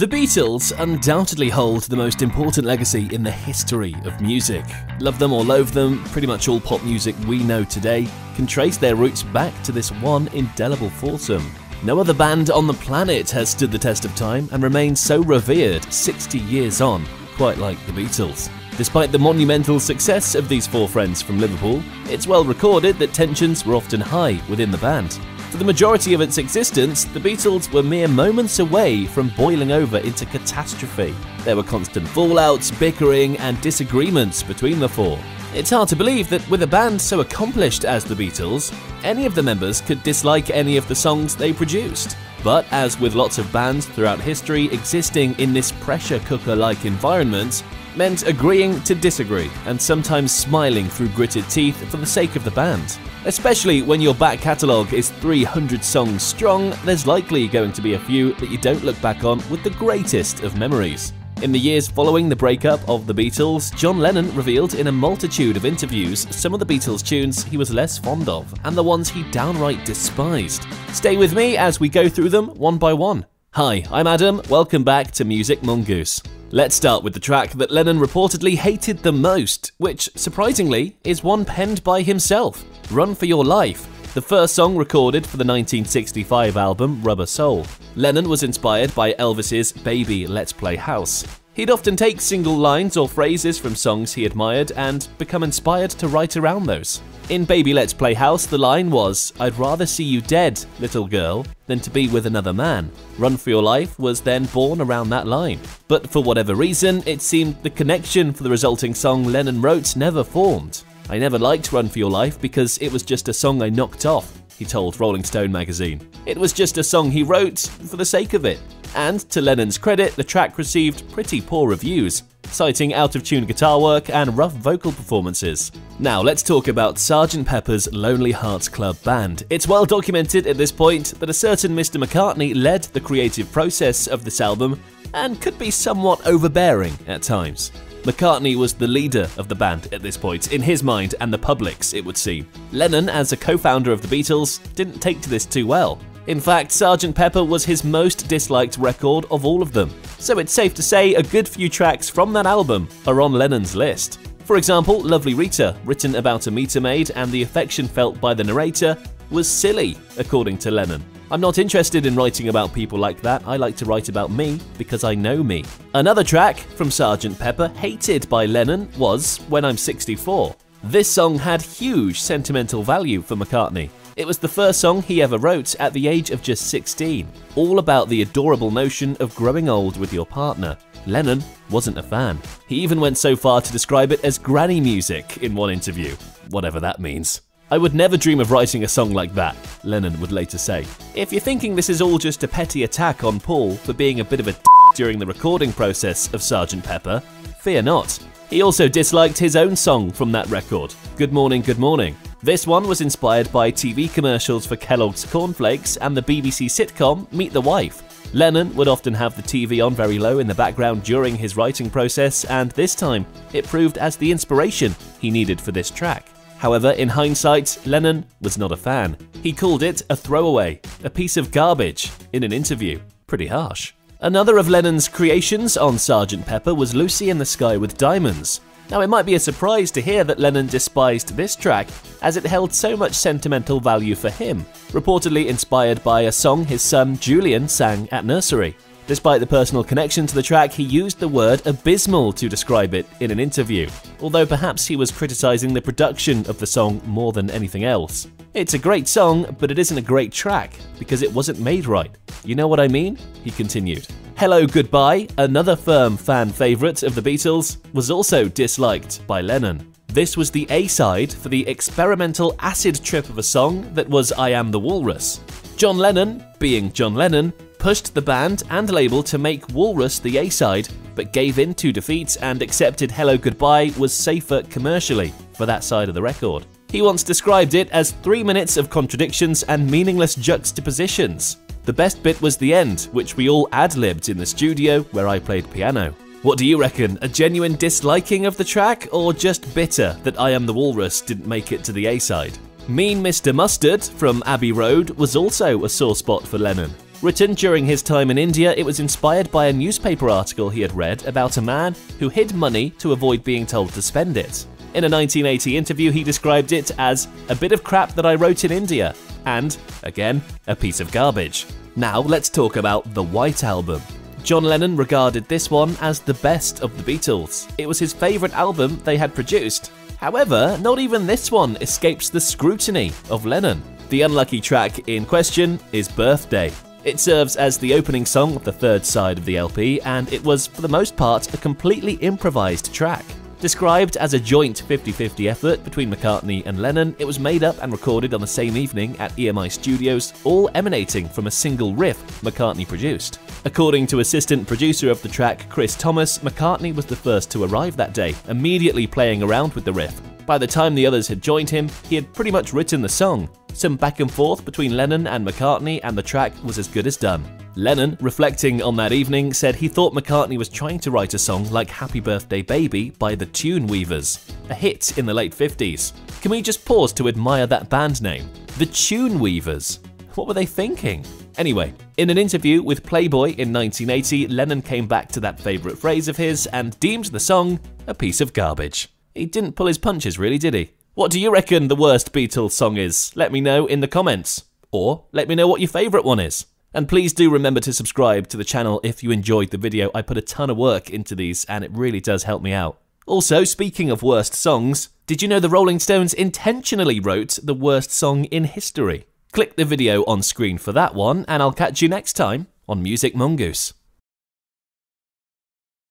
The Beatles undoubtedly hold the most important legacy in the history of music. Love them or loathe them, pretty much all pop music we know today can trace their roots back to this one indelible foursome. No other band on the planet has stood the test of time and remains so revered 60 years on, quite like the Beatles. Despite the monumental success of these four friends from Liverpool, it's well recorded that tensions were often high within the band. For the majority of its existence, the Beatles were mere moments away from boiling over into catastrophe. There were constant fallouts, bickering, and disagreements between the four. It's hard to believe that with a band so accomplished as the Beatles, any of the members could dislike any of the songs they produced. But as with lots of bands throughout history existing in this pressure cooker like environment, meant agreeing to disagree and sometimes smiling through gritted teeth for the sake of the band. Especially when your back catalogue is 300 songs strong, there's likely going to be a few that you don't look back on with the greatest of memories. In the years following the breakup of the Beatles, John Lennon revealed in a multitude of interviews some of the Beatles' tunes he was less fond of and the ones he downright despised. Stay with me as we go through them one by one. Hi, I'm Adam. Welcome back to Music Mongoose. Let's start with the track that Lennon reportedly hated the most, which, surprisingly, is one penned by himself Run for Your Life, the first song recorded for the 1965 album Rubber Soul. Lennon was inspired by Elvis's Baby Let's Play House. He'd often take single lines or phrases from songs he admired and become inspired to write around those. In Baby Let's Play House, the line was, I'd rather see you dead, little girl, than to be with another man. Run for Your Life was then born around that line. But for whatever reason, it seemed the connection for the resulting song Lennon wrote never formed. I never liked Run for Your Life because it was just a song I knocked off, he told Rolling Stone magazine. It was just a song he wrote for the sake of it. And to Lennon's credit, the track received pretty poor reviews citing out of tune guitar work and rough vocal performances. Now, let's talk about Sgt. Pepper's Lonely Hearts Club Band. It's well documented at this point that a certain Mr. McCartney led the creative process of this album and could be somewhat overbearing at times. McCartney was the leader of the band at this point, in his mind and the public's, it would seem. Lennon, as a co founder of the Beatles, didn't take to this too well. In fact, Sgt. Pepper was his most disliked record of all of them, so it's safe to say a good few tracks from that album are on Lennon's list. For example, Lovely Rita, written about a meter maid and the affection felt by the narrator, was silly, according to Lennon. I'm not interested in writing about people like that, I like to write about me because I know me. Another track from Sgt. Pepper, hated by Lennon, was When I'm 64. This song had huge sentimental value for McCartney. It was the first song he ever wrote at the age of just 16, all about the adorable notion of growing old with your partner. Lennon wasn't a fan. He even went so far to describe it as granny music in one interview, whatever that means. I would never dream of writing a song like that, Lennon would later say. If you're thinking this is all just a petty attack on Paul for being a bit of a d- during the recording process of Sgt. Pepper, fear not. He also disliked his own song from that record, Good Morning, Good Morning. This one was inspired by TV commercials for Kellogg's Cornflakes and the BBC sitcom Meet the Wife. Lennon would often have the TV on very low in the background during his writing process, and this time it proved as the inspiration he needed for this track. However, in hindsight, Lennon was not a fan. He called it a throwaway, a piece of garbage, in an interview. Pretty harsh. Another of Lennon's creations on Sgt. Pepper was Lucy in the Sky with Diamonds. Now, it might be a surprise to hear that Lennon despised this track, as it held so much sentimental value for him, reportedly inspired by a song his son Julian sang at nursery. Despite the personal connection to the track, he used the word abysmal to describe it in an interview, although perhaps he was criticizing the production of the song more than anything else. It's a great song, but it isn't a great track because it wasn't made right. You know what I mean? He continued. Hello Goodbye, another firm fan favourite of the Beatles, was also disliked by Lennon. This was the A side for the experimental acid trip of a song that was I Am the Walrus. John Lennon, being John Lennon, pushed the band and label to make Walrus the A side, but gave in to defeat and accepted Hello Goodbye was safer commercially for that side of the record. He once described it as three minutes of contradictions and meaningless juxtapositions. The best bit was the end, which we all ad libbed in the studio where I played piano. What do you reckon? A genuine disliking of the track, or just bitter that I Am the Walrus didn't make it to the A side? Mean Mr. Mustard from Abbey Road was also a sore spot for Lennon. Written during his time in India, it was inspired by a newspaper article he had read about a man who hid money to avoid being told to spend it. In a 1980 interview, he described it as a bit of crap that I wrote in India, and, again, a piece of garbage. Now let's talk about the White Album. John Lennon regarded this one as the best of the Beatles. It was his favourite album they had produced. However, not even this one escapes the scrutiny of Lennon. The unlucky track in question is Birthday. It serves as the opening song of the third side of the LP, and it was, for the most part, a completely improvised track. Described as a joint 50 50 effort between McCartney and Lennon, it was made up and recorded on the same evening at EMI Studios, all emanating from a single riff McCartney produced. According to assistant producer of the track Chris Thomas, McCartney was the first to arrive that day, immediately playing around with the riff. By the time the others had joined him, he had pretty much written the song. Some back and forth between Lennon and McCartney, and the track was as good as done. Lennon, reflecting on that evening, said he thought McCartney was trying to write a song like Happy Birthday Baby by the Tune Weavers, a hit in the late 50s. Can we just pause to admire that band name? The Tune Weavers. What were they thinking? Anyway, in an interview with Playboy in 1980, Lennon came back to that favourite phrase of his and deemed the song a piece of garbage. He didn't pull his punches, really, did he? What do you reckon the worst Beatles song is? Let me know in the comments. Or let me know what your favourite one is. And please do remember to subscribe to the channel if you enjoyed the video. I put a ton of work into these and it really does help me out. Also, speaking of worst songs, did you know the Rolling Stones intentionally wrote the worst song in history? Click the video on screen for that one, and I'll catch you next time on Music Mongoose.